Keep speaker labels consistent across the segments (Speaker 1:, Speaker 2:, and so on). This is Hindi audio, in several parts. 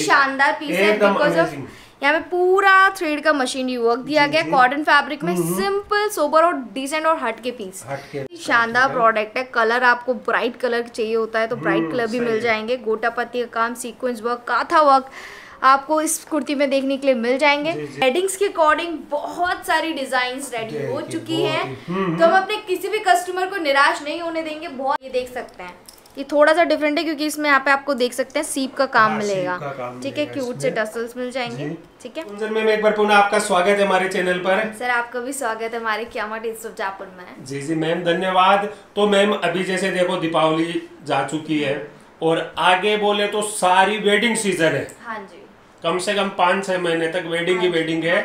Speaker 1: शानदार पीस है बिकॉज़ ऑफ़ यहाँ पे पूरा थ्रेड का मशीनरी वर्क दिया गया कॉटन फैब्रिक में सिंपल सोबर और डिसेंट और हट के पीस शानदार प्रोडक्ट है। कलर आपको ब्राइट कलर चाहिए होता है तो ब्राइट कलर भी मिल जाएँगे। गोटा पत्ती का काम सीक्वेंस वर्क काथा वर्क आपको इस कुर्ती में देखने के लिए मिल जाएँगे। हेडिंग्स के अकॉर्डिंग बहुत सारी डिज़ाइन रेडी हो चुकी है।
Speaker 2: हम्म,
Speaker 1: तो हम अपने किसी भी कस्टमर को निराश नहीं होने देंगे। बहुत ये देख सकते हैं। ये थोड़ा सा डिफरेंट है क्योंकि इसमें यहाँ पे आपको देख सकते हैं सीप का काम
Speaker 2: हाँ,
Speaker 1: मिलेगा।
Speaker 2: का काम
Speaker 1: ठीक है क्यूट से टसल्स मिल जाएँगे ठीक है?
Speaker 2: कुंजन मैम एक बार पुनः आपका स्वागत है हमारे चैनल पर।
Speaker 1: सर आपका भी स्वागत है हमारे क्यामा टेस्ट ऑफ़ में।
Speaker 2: जी जी मैम धन्यवाद। तो मैम अभी जैसे देखो दीपावली जा चुकी है और आगे बोले तो सारी वेडिंग सीज़न है।
Speaker 1: हाँ जी।
Speaker 2: कम से कम पाँच छह महीने तक वेडिंग ही वेडिंग है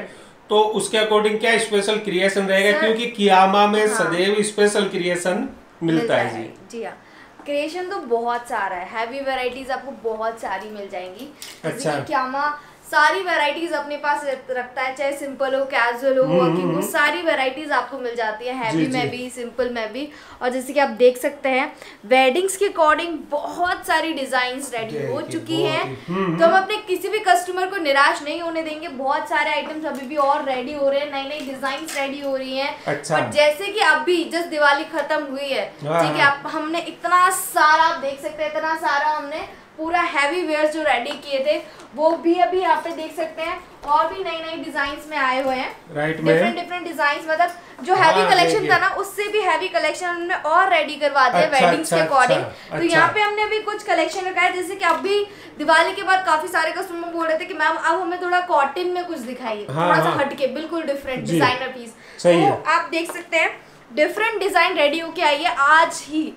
Speaker 2: तो उसके अकॉर्डिंग क्या स्पेशल क्रिएशन रहेगा?
Speaker 1: सर-
Speaker 2: क्योंकि कियामा में
Speaker 1: हाँ।
Speaker 2: सदैव स्पेशल क्रिएशन मिलता है। जी।
Speaker 1: जी हाँ। क्रिएशन तो बहुत सारा है हैवी वैरायटीज आपको बहुत सारी मिल जाएँगी
Speaker 2: अच्छा।
Speaker 1: क्यामा सारी वैरायटीज अपने पास रखता है चाहे सिंपल हो कैजुअल हो वर्किंग हो सारी वैरायटीज आपको मिल जाती है हैवी में भी सिंपल में भी। और जैसे कि आप देख सकते हैं वेडिंग्स के अकॉर्डिंग बहुत सारी डिज़ाइन रेडी हो चुकी है।
Speaker 2: हम्म,
Speaker 1: तो हम अपने किसी भी कस्टमर को निराश नहीं होने देंगे बहुत सारे आइटम्स अभी भी और रेडी हो रहे हैं नई नई डिज़ाइन रेडी हो रही है।
Speaker 2: अच्छा।
Speaker 1: और जैसे की अभी जस्ट दिवाली खत्म हुई है
Speaker 2: हाँ,
Speaker 1: ठीक है
Speaker 2: हाँ।
Speaker 1: आप हमने इतना सारा आप देख सकते हैं इतना सारा हमने पूरा हैवी वेयर जो रेडी किए थे वो भी अभी यहाँ पे देख सकते हैं। और भी नई नई डिज़ाइन में आए हुए हैं।
Speaker 2: राइट
Speaker 1: डिफरेंट डिफरेंट डिज़ाइन मतलब जो
Speaker 2: हाँ,
Speaker 1: हैवी कलेक्शन था ना उससे भी हैवी कलेक्शन हमने और रेडी करवा दिया
Speaker 2: अच्छा,
Speaker 1: वेडिंग्स के
Speaker 2: अच्छा,
Speaker 1: अकॉर्डिंग
Speaker 2: अच्छा,
Speaker 1: तो यहाँ
Speaker 2: अच्छा।
Speaker 1: पे हमने अभी कुछ कलेक्शन रखा है जैसे कि अभी दिवाली के बाद काफ़ी सारे कस्टमर बोल रहे थे कि मैम अब हमें थोड़ा कॉटन में कुछ दिखाइए।
Speaker 2: हाँ,
Speaker 1: थोड़ा सा
Speaker 2: हाँ।
Speaker 1: हटके बिल्कुल डिफरेंट डिज़ाइनर पीस तो आप देख सकते हैं डिफरेंट डिज़ाइन रेडी होके आई है आज ही।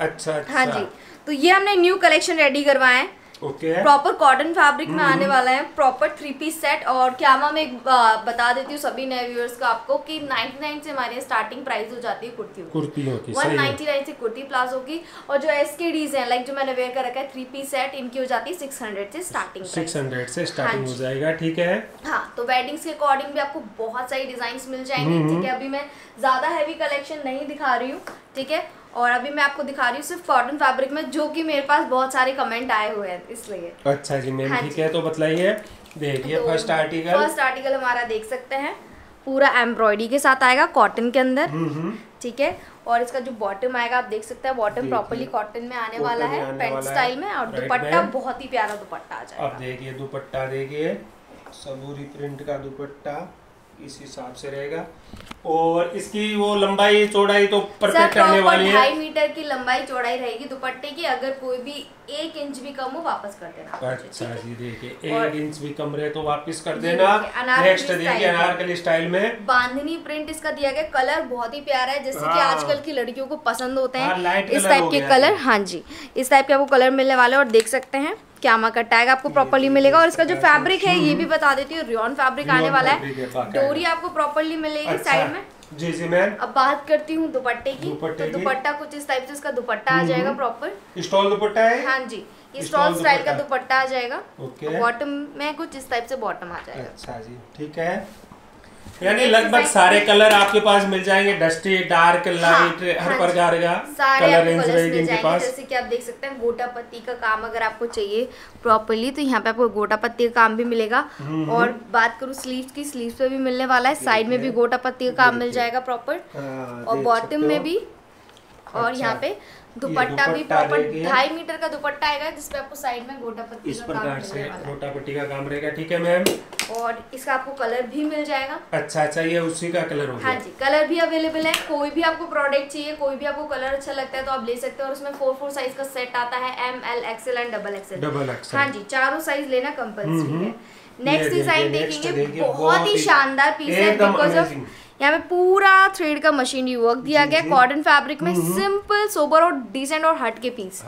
Speaker 2: अच्छा अच्छा।
Speaker 1: हाँ जी। तो ये हमने न्यू कलेक्शन रेडी करवाए हैं।
Speaker 2: ओके
Speaker 1: प्रॉपर कॉटन फैब्रिक में आने वाला है। प्रॉपर थ्री पीस सेट और क्यामा मैं एक, बता देती हूँ सभी नए व्यूअर्स को आपको कि 99 से हमारे स्टार्टिंग प्राइस हो जाती है कुर्तियों की।
Speaker 2: कुर्तियों की
Speaker 1: वन नाइनटी नाइन से कुर्ती प्लाजो की और जो एस के डीज है लाइक जो मैंने वेयर कर रखा है थ्री पीस सेट इनकी हो जाती है सिक्स हंड्रेड से स्टार्टिंग
Speaker 2: सिक्स हंड्रेड से स्टार्टिंग
Speaker 1: हाँ
Speaker 2: हो जाएगा ठीक है?
Speaker 1: हाँ तो वेडिंग्स के अकॉर्डिंग भी आपको बहुत सारी डिज़ाइन मिल जाएँगी ठीक है? अभी मैं ज़्यादा हैवी कलेक्शन नहीं दिखा रही हूँ ठीक है? और अभी मैं आपको दिखा रही हूँ सिर्फ़ कॉटन फैब्रिक में जो कि मेरे पास बहुत सारे कमेंट आए हुए हैं इसलिए।
Speaker 2: अच्छा जी मैम
Speaker 1: हाँ
Speaker 2: ठीक है तो बताइए देखिए फ़र्स्ट आर्टिकल
Speaker 1: फ़र्स्ट आर्टिकल हमारा देख सकते हैं। पूरा एम्ब्रॉयडरी के साथ आएगा कॉटन के अंदर।
Speaker 2: हम्म
Speaker 1: ठीक है? और इसका जो बॉटम आएगा आप देख सकते हैं बॉटम प्रॉपरली कॉटन में आने वाला है पेंट स्टाइल में और दुपट्टा बहुत ही प्यारा दुपट्टा आ
Speaker 2: अब
Speaker 1: जाएगा।
Speaker 2: देखिए दुपट्टा देखिए। सबूरी प्रिंट का दुपट्टा। इस हिसाब से रहेगा। और इसकी वो लंबाई चौड़ाई तो परफेक्ट आने वाली है।
Speaker 1: ढाई मीटर की लंबाई चौड़ाई रहेगी दुपट्टे की। अगर कोई भी एक इंच भी कम हो वापस कर देना
Speaker 2: अच्छा जी देखिए एक इंच भी कम रहे तो वापस कर देना। नेक्स्ट देखिए अनारकली स्टाइल में।
Speaker 1: बांधनी प्रिंट इसका दिया गया। कलर बहुत ही प्यारा है जैसे कि
Speaker 2: हाँ।
Speaker 1: आजकल की लड़कियों को पसंद होते
Speaker 2: हाँ,
Speaker 1: हैं इस टाइप के कलर
Speaker 2: हाँ
Speaker 1: जी। इस टाइप के आपको कलर मिलने वाले और देख सकते हैं। क्यामा का टैग आपको प्रॉपरली मिलेगा और इसका जो फैब्रिक है ये भी बता देती हूँ रियॉन फैब्रिक आने वाला
Speaker 2: है,
Speaker 1: डोरी आपको प्रॉपरली मिलेगी
Speaker 2: अच्छा।
Speaker 1: साइड में।
Speaker 2: जी जी मैम
Speaker 1: अब बात करती हूँ दुपट्टे की।
Speaker 2: दुपट्टे
Speaker 1: तो दुपट्टा कुछ इस टाइप से इसका दुपट्टा आ जाएगा प्रॉपर
Speaker 2: स्टॉल दुपट्टा है?
Speaker 1: हाँ जी ये स्टॉल स्टाइल का
Speaker 2: दुपट्टा।
Speaker 1: दुपट्टा आ जाएगा।
Speaker 2: ओके
Speaker 1: बॉटम में कुछ इस टाइप से बॉटम आ जाएगा।
Speaker 2: अच्छा जी ठीक है। यानी लगभग सारे कलर आपके पास मिल जाएँगे डस्टी डार्क लाइट
Speaker 1: हाँ,
Speaker 2: हर
Speaker 1: हाँ
Speaker 2: प्रकार का कलर रेंज रहेगी इनके पास।
Speaker 1: जैसे कि आप देख सकते हैं गोटा पत्ती का काम अगर आपको चाहिए प्रॉपरली तो यहाँ पे आपको गोटा पत्ती का काम भी मिलेगा।
Speaker 2: हम्म,
Speaker 1: और बात करूँ स्लीव्स की स्लीव्स पे भी मिलने वाला है साइड में भी गोटा पत्ती का काम मिल जाएगा प्रॉपर
Speaker 2: हाँ,
Speaker 1: और बॉटम में भी। और
Speaker 2: अच्छा।
Speaker 1: यहाँ पे दुपट्टा भी प्रॉपर ढाई मीटर का दुपट्टा आएगा जिसपे आपको साइड में गोटा पत्ती
Speaker 2: इस प्रकार से मोटा पट्टी का काम रहेगा ठीक है मैम?
Speaker 1: और इसका आपको कलर भी मिल जाएगा।
Speaker 2: अच्छा अच्छा ये उसी का कलर हो
Speaker 1: हाँ जी कलर भी अवेलेबल है कोई भी आपको प्रोडक्ट चाहिए कोई भी आपको कलर अच्छा लगता है तो आप ले सकते हो और उसमें फोर फोर साइज़ का सेट आता है M L XL and double XL
Speaker 2: double XL
Speaker 1: हाँ जी चारों साइज़ लेना कंपल्सरी
Speaker 2: हम्म,
Speaker 1: है। नेक्स्ट डिज़ाइन देखेंगे बहुत ही शानदार पीस है बिकॉज़ ऑफ़। यहाँ पे पूरा थ्रेड का मशीनरी वर्क दिया गया कॉटन फैब्रिक में सिंपल सोबर और डिसेंट और हट के पीस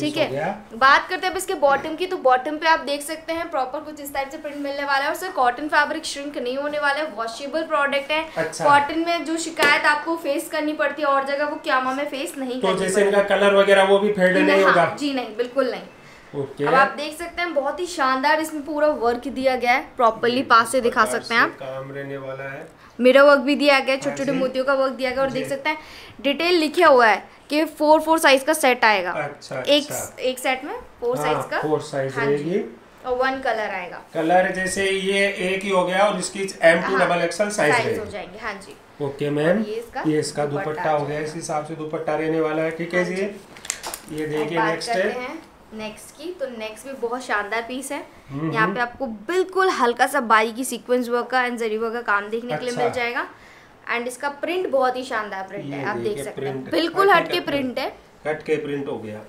Speaker 1: ठीक
Speaker 2: है
Speaker 1: बात करते हैं अब इसके बॉटम की तो बॉटम पे आप देख सकते हैं प्रॉपर कुछ इस टाइप से प्रिंट मिलने वाला है और सर कॉटन फैब्रिक श्रिंक नहीं होने वाला है वॉशेबल प्रोडक्ट है।
Speaker 2: अच्छा।
Speaker 1: कॉटन में जो शिकायत आपको फेस करनी पड़ती है और जगह वो क्यामा में फेस नहीं
Speaker 2: तो जैसे इनका कलर वगैरह वो भी फेड नहीं
Speaker 1: हाँ,
Speaker 2: होगा?
Speaker 1: जी नहीं बिल्कुल नहीं।
Speaker 2: ओके।
Speaker 1: अब आप देख सकते हैं बहुत ही शानदार इसमें पूरा वर्क दिया गया है प्रॉपरली पास से दिखा सकते हैं आप।
Speaker 2: काम रहने वाला है।
Speaker 1: मिरर वर्क भी दिया गया छोटे
Speaker 2: हाँ।
Speaker 1: छोटे मोतियों का वर्क दिया गया और देख सकते हैं डिटेल लिखा हुआ है कि फोर फोर साइज़ का सेट आएगा।
Speaker 2: अच्छा
Speaker 1: एक
Speaker 2: अच्छा।
Speaker 1: एक सेट में फोर साइज़ का?
Speaker 2: फोर साइज़
Speaker 1: हाँ।
Speaker 2: रहेगी।
Speaker 1: और वन कलर आएगा।
Speaker 2: कलर जैसे ये एक ही हो गया और इसकी M to double XL size
Speaker 1: हो जाएँगे। हाँ जी।
Speaker 2: ओके मैम
Speaker 1: ये इसका दुपट्टा
Speaker 2: हो गया। इस हिसाब से दुपट्टा रहने वाला है ठीक है जी? ये देखिए नेक्स्ट है।
Speaker 1: हैं। नेक्स्ट की तो नेक्स्ट भी बहुत शानदार पीस है।
Speaker 2: हम्म,
Speaker 1: यहाँ पे आपको बिल्कुल हल्का सा बारीकी सीक्वेंस वर्क का एंड जरी वर्क का काम देखने के लिए
Speaker 2: अच्छा।
Speaker 1: मिल जाएगा। एंड इसका प्रिंट बहुत ही शानदार प्रिंट है आप देख सकते हैं। बिल्कुल
Speaker 2: हट
Speaker 1: हट
Speaker 2: के
Speaker 1: के प्रिंट है।
Speaker 2: हटके के प्रिंट हो गया।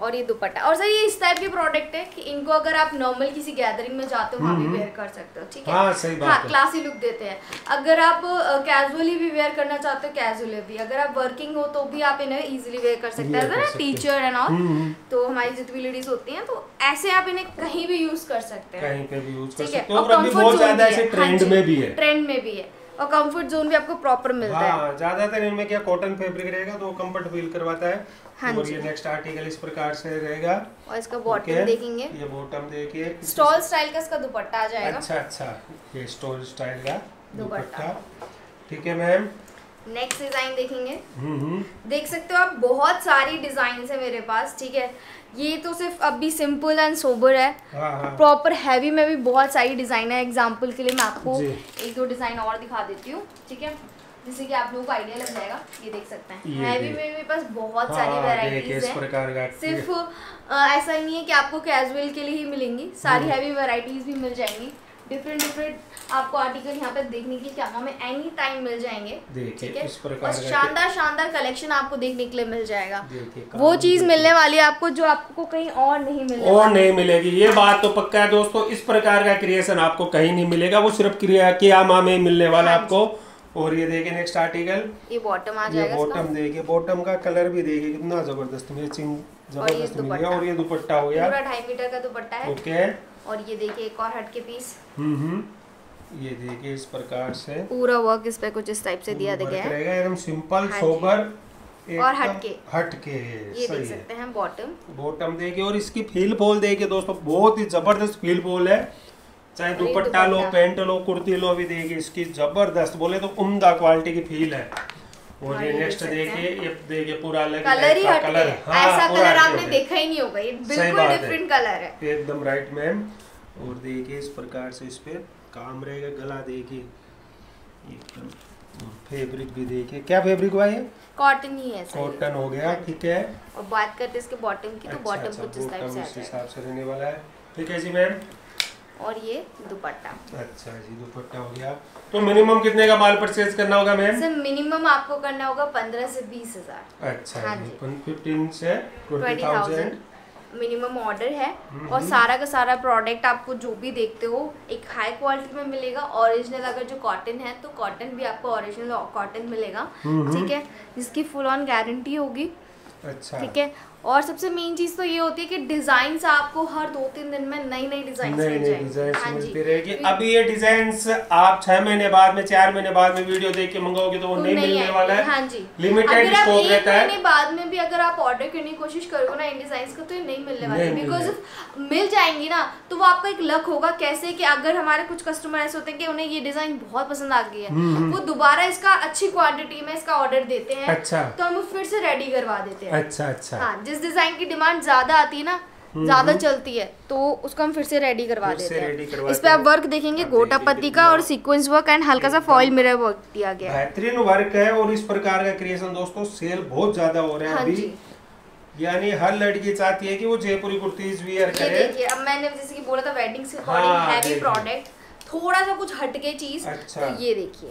Speaker 1: और ये दुपट्टा। और सर ये इस टाइप के प्रोडक्ट है कि इनको अगर आप नॉर्मल किसी गैदरिंग में जाते हो वहाँ भी वेयर कर सकते हो ठीक है?
Speaker 2: हाँ, सही बात
Speaker 1: हाँ
Speaker 2: है।
Speaker 1: क्लासी लुक देते हैं। अगर आप कैजुअली भी वेयर करना चाहते हो कैजुअली भी। अगर आप वर्किंग हो तो भी आप इन्हें इजीली वेयर कर सकते हैं। ना टीचर एंड ऑल
Speaker 2: हम्म, हम्म।
Speaker 1: तो हमारी जितनी लेडीज़ होती हैं तो ऐसे आप इन्हें कहीं भी यूज़ कर सकते हैं।
Speaker 2: कहीं पे भी यूज़ कर
Speaker 1: ठीक है?
Speaker 2: सकते हो।
Speaker 1: और
Speaker 2: और अभी बहुत ज़्यादा ऐसे ट्रेंड
Speaker 1: हाँ
Speaker 2: में भी है।
Speaker 1: ट्रेंड में भी है। और कंफर्ट जोन भी आपको प्रॉपर मिलता हाँ,
Speaker 2: है हाँ ज़्यादातर इनमें क्या कॉटन फैब्रिक रहेगा तो कंफर्ट फील करवाता है।
Speaker 1: हाँ
Speaker 2: और ये नेक्स्ट आर्टिकल इस प्रकार से रहेगा।
Speaker 1: और इसका। बॉटम देखेंगे।
Speaker 2: ये बॉटम देखिए।
Speaker 1: स्टॉल स्टाइल का इसका दुपट्टा आ जाएगा।
Speaker 2: अच्छा अच्छा। ये स्टोर स्टाइल का
Speaker 1: दुपट्टा।
Speaker 2: ठीक है मैम
Speaker 1: नेक्स्ट डिज़ाइन देखेंगे।
Speaker 2: हम्म हम्म।
Speaker 1: देख सकते हो आप बहुत सारी डिज़ाइन है मेरे पास ठीक है? ये तो सिर्फ़ अभी सिंपल एंड सोबर है।
Speaker 2: हाँ हाँ।
Speaker 1: प्रॉपर हैवी में भी बहुत सारी डिज़ाइन है। एग्ज़ाम्पल के लिए मैं आपको एक दो डिज़ाइन और दिखा देती हूँ ठीक है? जिससे कि आप लोगों को आइडिया लग जाएगा ये देख सकते हैं। हैवी में मेरे पास बहुत सारी
Speaker 2: हाँ, देखिए
Speaker 1: वेराइटीज है सिर्फ़ ऐसा ही नहीं है कि आपको कैजुअल के लिए ही मिलेंगी। सारी हैवी वैरायटीज भी मिल जाएँगी। डिफरेंट डिफरेंट आपको आर्टिकल यहाँ पे देखने के क्या हमें एनी टाइम मिल जाएँगे। ठीक है? और शानदार शानदार कलेक्शन आपको देखने के लिए मिल जाएगा। वो चीज़ मिलने वाली है आपको जो आपको कहीं और नहीं मिलेगी
Speaker 2: और नहीं मिलेगी। ये बात तो पक्का है दोस्तों इस प्रकार का क्रिएशन आपको कहीं नहीं मिलेगा। वो सिर्फ़ क्रिया कियामा में मिलने वाला
Speaker 1: हाँ
Speaker 2: आपको। और ये देखिए नेक्स्ट आर्टिकल
Speaker 1: ये बॉटम आ जाएगा
Speaker 2: बॉटम देखिए बॉटम का कलर भी देखिए कितना ज़बरदस्त मैचिंग ज़बरदस्त मिल गया। और ये दुपट्टा हो गया।
Speaker 1: पूरा ढाई मीटर का दुपट्टा है।
Speaker 2: ओके।
Speaker 1: और ये देखिए एक और हट के पीस
Speaker 2: हम्म हम्म। ये देखिए इस प्रकार से।
Speaker 1: पूरा वर्क इस पे कुछ इस टाइप से दिया गया है।
Speaker 2: एकदम सिंपल
Speaker 1: हाँ
Speaker 2: सोबर
Speaker 1: और हटके।
Speaker 2: हटके
Speaker 1: ये देख सकते हैं बॉटम
Speaker 2: बॉटम देखिए और इसकी फील फोल देखिए दोस्तों बहुत ही ज़बरदस्त फील फोल है। चाहे दुपट्टा लो। पैंट लो कुर्ती लो भी देखिए इसकी ज़बरदस्त बोले तो उम्दा क्वालिटी की फील है। और
Speaker 1: हाँ,
Speaker 2: ये नेक्स्ट देखिए ये देखिए पूरा अलग
Speaker 1: कलर ही
Speaker 2: कलर
Speaker 1: हाँ, ऐसा कलर आपने
Speaker 2: है।
Speaker 1: देखा ही नहीं होगा ये बिल्कुल डिफरेंट कलर है।
Speaker 2: एकदम राइट मैम और देखिए इस प्रकार से इस पे काम रहेगा गला देखिए। एकदम फैब्रिक भी देखिए। क्या फैब्रिक हुआ ये?
Speaker 1: कॉटन ही है
Speaker 2: कॉटन हो। गया ठीक है।
Speaker 1: और बात करते हैं इसके बॉटम की तो
Speaker 2: अच्छा,
Speaker 1: बॉटम
Speaker 2: अच्छा,
Speaker 1: कुछ इस
Speaker 2: हिसाब से रहने वाला है। ठीक है जी मैम
Speaker 1: और ये दुपट्टा।
Speaker 2: अच्छा जी दुपट्टा हो गया। तो मिनिमम कितने का माल परचेज करना होगा मैम
Speaker 1: सर मिनिमम आपको करना होगा पंद्रह से बीस हज़ार।
Speaker 2: अच्छा
Speaker 1: हाँ
Speaker 2: जी
Speaker 1: जी।
Speaker 2: फिफ्टीन से twenty
Speaker 1: twenty
Speaker 2: thousand
Speaker 1: thousand minimum order है। और सारा का सारा प्रोडक्ट आपको जो भी देखते हो एक हाई क्वालिटी में मिलेगा। ओरिजिनल अगर जो कॉटन है तो कॉटन भी आपको ओरिजिनल कॉटन मिलेगा। ठीक है? जिसकी फुल ऑन गारंटी होगी।
Speaker 2: अच्छा।
Speaker 1: ठीक है? और सबसे मेन चीज़ तो ये होती है कि डिज़ाइन आपको हर दो तीन दिन में नई नई डिज़ाइन
Speaker 2: नई नई डिज़ाइन
Speaker 1: हाँ
Speaker 2: मिलती रहेगी। अभी ये डिज़ाइन आप छह महीने बाद में चार महीने बाद में वीडियो देख के मंगाओगे तो वो
Speaker 1: तो
Speaker 2: नहीं
Speaker 1: नहीं
Speaker 2: मिलने वाला है।
Speaker 1: हाँ जी।
Speaker 2: लिमिटेड स्टॉक रहता है।
Speaker 1: बाद में भी अगर आप ऑर्डर करने की कोशिश करोगे ना इन डिज़ाइन का तो ये नहीं मिलने वाले बिकॉज़ मिल जाएँगी ना तो वो आपका एक लक होगा। कैसे कि अगर हमारे कुछ कस्टमर ऐसे होते हैं कि उन्हें ये डिज़ाइन बहुत पसंद आ गई है वो दोबारा इसका अच्छी क्वांटिटी में इसका ऑर्डर देते हैं
Speaker 2: अच्छा।
Speaker 1: तो हम फिर से रेडी करवा देते हैं।
Speaker 2: अच्छा अच्छा।
Speaker 1: हाँ जिस डिज़ाइन की डिमांड ज़्यादा आती है ना ज़्यादा चलती है तो उसको हम फिर से रेडी करवा देते हैं। इस पे आप वर्क देखेंगे
Speaker 2: हाँ,
Speaker 1: गोटा पत्ती का और सीक्वेंस वर्क एंड हल्का सा फॉइल मिरर वर्क दिया गया
Speaker 2: बेहतरीन वर्क है और इस प्रकार का क्रिएशन दोस्तों सेल बहुत ज़्यादा हो रहा है
Speaker 1: हाँ
Speaker 2: अभी। यानी हर लड़की चाहती है कि वो जयपुरी कुर्तीज वियर करे।
Speaker 1: देखिए अब मैंने जैसे कि बोला था वेडिंग से
Speaker 2: हाँ,
Speaker 1: हैवी प्रोडक्ट थोड़ा सा कुछ हटके चीज़
Speaker 2: अच्छा।
Speaker 1: तो ये देखिए।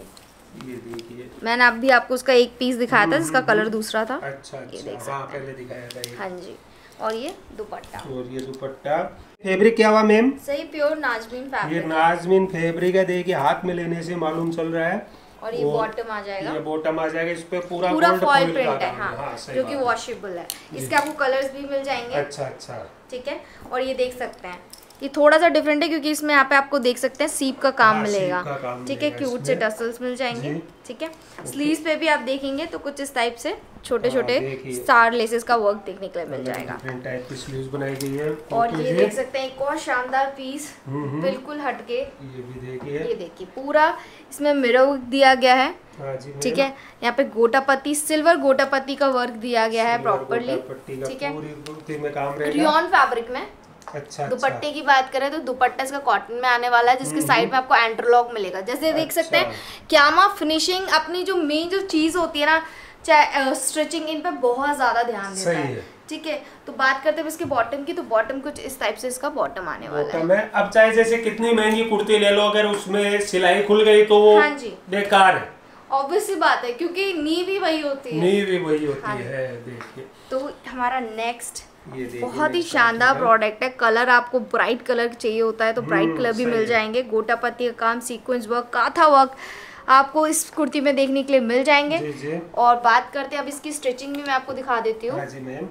Speaker 2: ये देखिए।
Speaker 1: मैंने अभी आपको उसका एक पीस दिखाया था जिसका कलर दूसरा था।
Speaker 2: अच्छा
Speaker 1: ये देख
Speaker 2: अच्छा हाँ पहले दिखाया था ये।
Speaker 1: हाँ जी। और ये दुपट्टा।
Speaker 2: और ये दुपट्टा। फैब्रिक क्या हुआ मैम
Speaker 1: सही प्योर नाजमीन
Speaker 2: ये
Speaker 1: फैब्रिक
Speaker 2: नाजमीन फैब्रिक है देखिए हाथ में लेने से मालूम चल रहा है।
Speaker 1: और ये बॉटम आ जाएगा।
Speaker 2: ये बॉटम आ जाएगा इस पे पूरा
Speaker 1: पूरा
Speaker 2: foil
Speaker 1: प्रिंट है
Speaker 2: काम
Speaker 1: हाँ जो कि वॉशेबल है। इसके आपको कलर्स भी मिल जाएँगे।
Speaker 2: अच्छा अच्छा।
Speaker 1: ठीक है? और ये देख सकते हैं। ये थोड़ा सा डिफरेंट है क्योंकि इसमें यहाँ पे आपको देख सकते हैं सीप का काम
Speaker 2: हाँ,
Speaker 1: मिलेगा।
Speaker 2: का
Speaker 1: ठीक है क्यूट से टसल्स मिल जाएँगे। ठीक है? स्लीव्स पे भी आप देखेंगे तो कुछ इस टाइप से छोटे छोटे स्टार लेसेस का वर्क देखने के लिए मिल जाएगा।
Speaker 2: टाइप की स्लीव्स बनाई गई है।
Speaker 1: और ये देख सकते हैं एक और शानदार पीस
Speaker 2: हम्म, हम्म।
Speaker 1: बिल्कुल हटके।
Speaker 2: ये भी देखिए।
Speaker 1: ये देखिए पूरा इसमें मिरर दिया गया है।
Speaker 2: हाँ
Speaker 1: ठीक है? यहाँ पे गोटा पत्ती सिल्वर गोटा पत्ती का वर्क दिया गया है प्रॉपरली ठीक है? रियॉन फैब्रिक में।
Speaker 2: अच्छा
Speaker 1: दुपट्टे अच्छा। की बात करें तो दुपट्टा इसका कॉटन में आने वाला है जिसके साइड में आपको एंटरलॉक मिलेगा। जैसे देख सकते हैं क्यामा फिनिशिंग अपनी जो मेन जो चीज़ होती है ना चाहे स्टिचिंग इन पे बहुत ज़्यादा ध्यान देता है। ठीक है? तो बात करते हैं इसके बॉटम की तो बॉटम कुछ इस टाइप से इसका बॉटम आने वाला है।
Speaker 2: बॉटम है। अब चाहे जैसे कितनी महँगी कुर्ती ले लो अगर उसमें सिलाई खुल गई तो वो
Speaker 1: हाँ जी।
Speaker 2: बेकार है।
Speaker 1: ऑब्वियस बात है क्योंकि नी भी वही होती है।
Speaker 2: नी भी वही होती
Speaker 1: हाँ।
Speaker 2: है देखिए।
Speaker 1: तो हमारा नेक्स्ट बहुत ही शानदार प्रोडक्ट है। कलर आपको ब्राइट कलर चाहिए होता है तो ब्राइट
Speaker 2: हम्म,
Speaker 1: कलर भी मिल जाएँगे। गोटा पत्ती का काम सीक्वेंस वर्क काथा वर्क आपको इस कुर्ती में देखने के लिए मिल जाएँगे।
Speaker 2: जी जी।
Speaker 1: और बात करते हैं अब इसकी स्टिचिंग भी मैं आपको दिखा देती हूँ।
Speaker 2: हाँ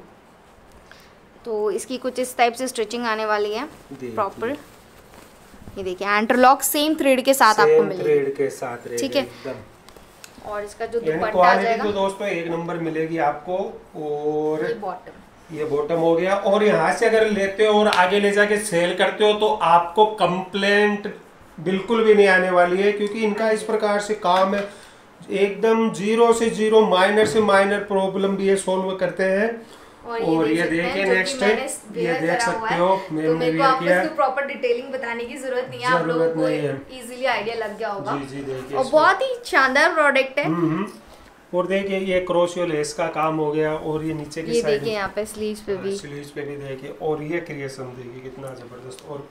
Speaker 1: तो इसकी कुछ इस टाइप से स्टिचिंग आने वाली है प्रॉपर ये देखिए एंटरलॉक सेम थ्रेड के साथ आपको मिलेगी।
Speaker 2: थ्रेड के साथ
Speaker 1: ठीक है। और इसका जो दुपट्टा आ जाएगा।
Speaker 2: तो दोस्तों एक नंबर मिलेगी आपको और
Speaker 1: बॉटम
Speaker 2: ये बॉटम हो गया। और यहाँ से अगर लेते हो और आगे ले जाके सेल करते हो तो आपको कंप्लेंट बिल्कुल भी नहीं आने वाली है क्योंकि इनका इस प्रकार से काम है। एकदम ज़ीरो से ज़ीरो माइनर से माइनर प्रॉब्लम भी ये सोल्व करते हैं। और ये देखिए नेक्स्ट ये देख सकते
Speaker 1: हो। तो
Speaker 2: मैंने
Speaker 1: मेरे को
Speaker 2: वेयर
Speaker 1: आपको
Speaker 2: किया।
Speaker 1: इसकी प्रॉपर डिटेलिंग बताने की ज़रूरत नहीं है आप लोगों को इजीली आइडिया लग गया होगा।
Speaker 2: जी जी देखिए
Speaker 1: और बहुत ही शानदार प्रोडक्ट है।
Speaker 2: हम्म, हम्म। और देखिए ये क्रोशियो लेस का काम हो गया और ये नीचे की साइड
Speaker 1: देखिए यहाँ पे स्लीव्स पे भी।
Speaker 2: स्लीव्स पे भी देखिए और ये क्रिएशन देखिए कितना ज़बरदस्त और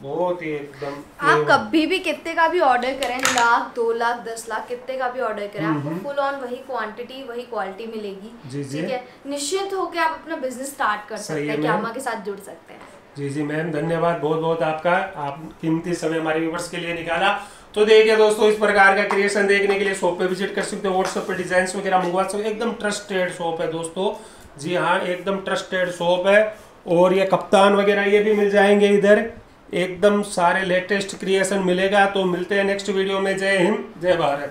Speaker 2: बहुत ही एकदम
Speaker 1: आप कभी भी कितने का भी ऑर्डर करें लाख दो लाख दस लाख कितने का भी ऑर्डर करें आपको फुल ऑन वही क्वांटिटी वही क्वालिटी मिलेगी। ठीक है? निश्चित होकर आप अपना बिज़नेस स्टार्ट कर सकते
Speaker 2: हैं।
Speaker 1: क्यामा के साथ जुड़ सकते हैं।
Speaker 2: जी जी मैम धन्यवाद बहुत बहुत आपका। आप कीमती समय हमारे व्यूवर्स के लिए निकाला। तो देखिए दोस्तों, इस प्रकार का क्रिएशन देखने के लिए शॉप पे विज़िट कर सकते हो व्हाट्सएप पे डिज़ाइन वगैरह मंगवा सकते हो। एकदम ट्रस्टेड शॉप है दोस्तों। जी हाँ एकदम ट्रस्टेड शॉप है। और ये कप्तान वगैरह ये भी मिल जाएँगे इधर। एकदम सारे लेटेस्ट क्रिएशन मिलेगा तो मिलते हैं नेक्स्ट वीडियो में। जय हिंद, जय भारत।